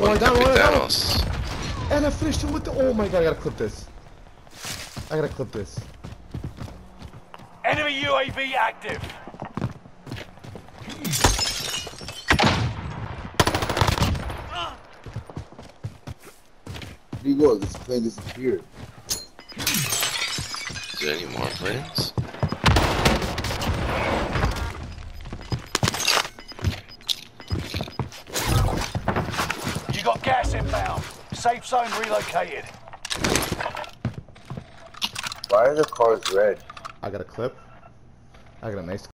down, Big one down. Thanos. And I finished him with the. Oh my god, I gotta clip this. I gotta clip this. Enemy UAV active. Where do you go? This plane disappeared. Is there any more planes? You got gas inbound. Safe zone relocated. Why are the cars red? I got a clip. I got a nice